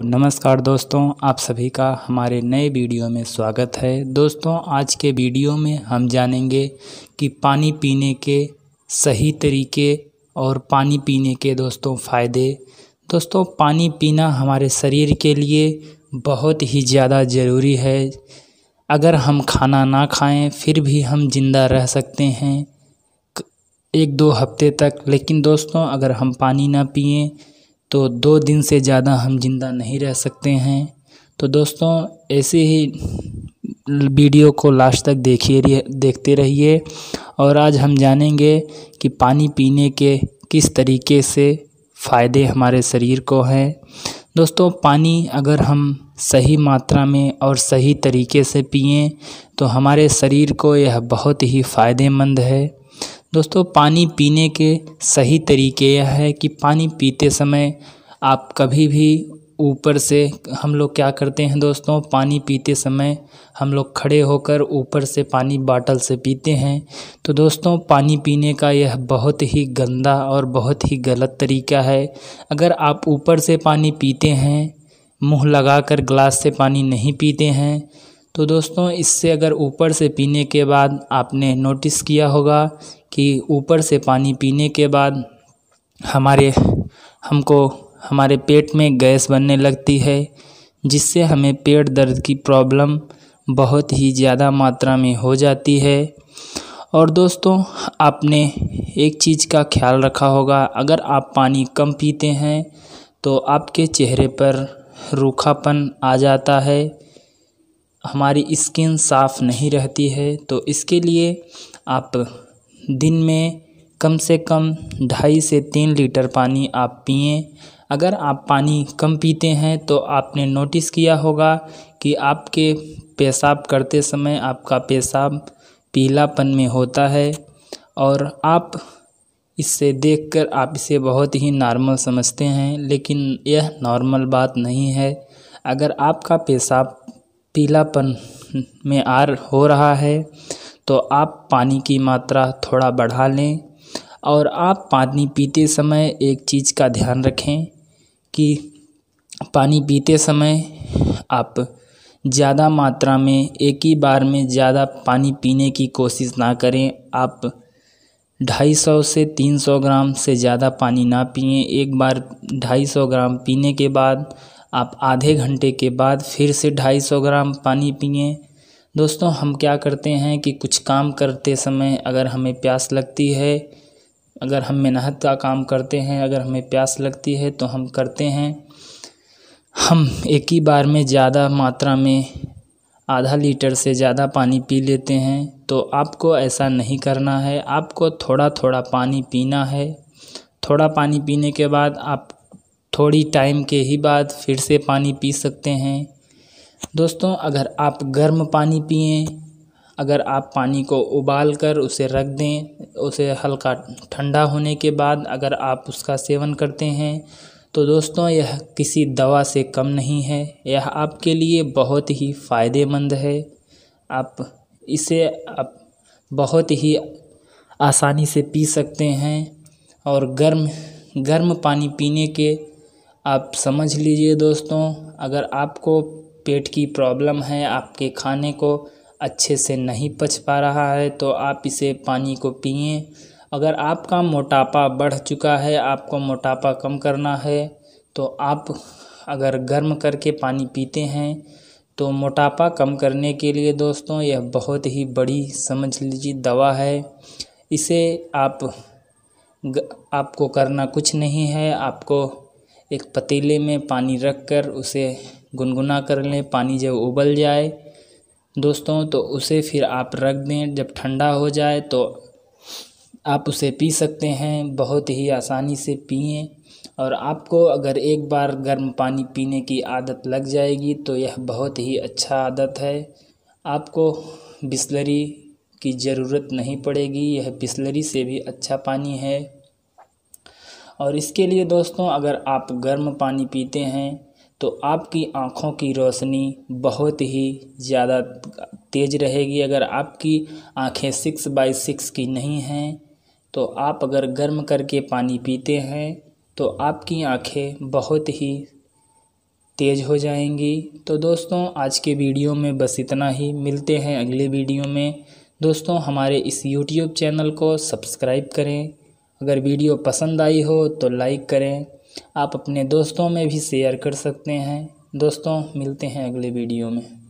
नमस्कार दोस्तों, आप सभी का हमारे नए वीडियो में स्वागत है। दोस्तों, आज के वीडियो में हम जानेंगे कि पानी पीने के सही तरीके और पानी पीने के दोस्तों फ़ायदे। दोस्तों, पानी पीना हमारे शरीर के लिए बहुत ही ज़्यादा ज़रूरी है। अगर हम खाना ना खाएँ, फिर भी हम ज़िंदा रह सकते हैं। एक दो हफ़्ते तक, लेकिन दोस्तों, अगर हम पानी ना पिएँ तो दो दिन से ज़्यादा हम ज़िंदा नहीं रह सकते हैं। तो दोस्तों, ऐसे ही वीडियो को लास्ट तक देखिए देखते रहिए। और आज हम जानेंगे कि पानी पीने के किस तरीके से फ़ायदे हमारे शरीर को हैं। दोस्तों, पानी अगर हम सही मात्रा में और सही तरीके से पिएँ तो हमारे शरीर को यह बहुत ही फ़ायदेमंद है। दोस्तों, पानी पीने के सही तरीके यह है कि पानी पीते समय आप कभी भी ऊपर से हम लोग क्या करते हैं दोस्तों, पानी पीते समय हम लोग खड़े होकर ऊपर से पानी बाटल से पीते हैं। तो दोस्तों, पानी पीने का यह बहुत ही गंदा और बहुत ही गलत तरीका है। अगर आप ऊपर से पानी पीते हैं, मुँह लगाकर ग्लास से पानी नहीं पीते हैं तो दोस्तों, इससे अगर ऊपर से पीने के बाद आपने नोटिस किया होगा कि ऊपर से पानी पीने के बाद हमारे, हमको, हमारे पेट में गैस बनने लगती है, जिससे हमें पेट दर्द की प्रॉब्लम बहुत ही ज़्यादा मात्रा में हो जाती है। और दोस्तों, आपने एक चीज़ का ख्याल रखा होगा, अगर आप पानी कम पीते हैं तो आपके चेहरे पर रूखापन आ जाता है हमारी स्किन साफ़ नहीं रहती है तो इसके लिए आप दिन में कम से कम ढाई से तीन लीटर पानी आप पिएँ। अगर आप पानी कम पीते हैं तो आपने नोटिस किया होगा कि आपके पेशाब करते समय आपका पेशाब पीलापन में होता है और आप इससे देखकर आप इसे बहुत ही नॉर्मल समझते हैं, लेकिन यह नॉर्मल बात नहीं है। अगर आपका पेशाब पीलापन में आर हो रहा है तो आप पानी की मात्रा थोड़ा बढ़ा लें और आप पानी पीते समय एक चीज़ का ध्यान रखें कि पानी पीते समय आप ज़्यादा मात्रा में, एक ही बार में ज़्यादा पानी पीने की कोशिश ना करें। आप ढाई सौ से तीन सौ ग्राम से ज़्यादा पानी ना पिएँ। एक बार ढाई सौ ग्राम पीने के बाद आप आधे घंटे के बाद फिर से ढाई सौ ग्राम पानी पिएँ। दोस्तों, हम क्या करते हैं कि कुछ काम करते समय अगर हमें प्यास लगती है, अगर हम मेहनत का काम करते हैं, अगर हमें प्यास लगती है तो हम करते हैं। हम एक ही बार में ज़्यादा मात्रा में आधा लीटर से ज़्यादा पानी पी लेते हैं। तो आपको ऐसा नहीं करना है। आपको थोड़ा थोड़ा पानी पीना है। थोड़ा पानी पीने के बाद आप थोड़ी टाइम के ही बाद फिर से पानी पी सकते हैं। दोस्तों, अगर आप गर्म पानी पिए, अगर आप पानी को उबाल कर उसे रख दें, उसे हल्का ठंडा होने के बाद अगर आप उसका सेवन करते हैं तो दोस्तों, यह किसी दवा से कम नहीं है। यह आपके लिए बहुत ही फ़ायदेमंद है। आप इसे आप बहुत ही आसानी से पी सकते हैं और गर्म गर्म पानी पीने के आप समझ लीजिए दोस्तों, अगर आपको पेट की प्रॉब्लम है, आपके खाने को अच्छे से नहीं पच पा रहा है तो आप इसे पानी को पिए। अगर आपका मोटापा बढ़ चुका है, आपको मोटापा कम करना है तो आप अगर गर्म करके पानी पीते हैं तो मोटापा कम करने के लिए दोस्तों, यह बहुत ही बड़ी समझ लीजिए दवा है। इसे आप आपको करना कुछ नहीं है, आपको एक पतीले में पानी रख कर उसे गुनगुना कर लें। पानी जब उबल जाए दोस्तों तो उसे फिर आप रख दें। जब ठंडा हो जाए तो आप उसे पी सकते हैं। बहुत ही आसानी से पिए। और आपको अगर एक बार गर्म पानी पीने की आदत लग जाएगी तो यह बहुत ही अच्छा आदत है। आपको बिसलरी की ज़रूरत नहीं पड़ेगी। यह बिसलरी से भी अच्छा पानी है। और इसके लिए दोस्तों, अगर आप गर्म पानी पीते हैं तो आपकी आँखों की रोशनी बहुत ही ज़्यादा तेज़ रहेगी। अगर आपकी आँखें सिक्स बाई सिक्स की नहीं हैं तो आप अगर गर्म करके पानी पीते हैं तो आपकी आँखें बहुत ही तेज़ हो जाएँगी। तो दोस्तों, आज के वीडियो में बस इतना ही। मिलते हैं अगले वीडियो में। दोस्तों, हमारे इस यूट्यूब चैनल को सब्सक्राइब करें। अगर वीडियो पसंद आई हो तो लाइक करें। आप अपने दोस्तों में भी शेयर कर सकते हैं। दोस्तों, मिलते हैं अगले वीडियो में।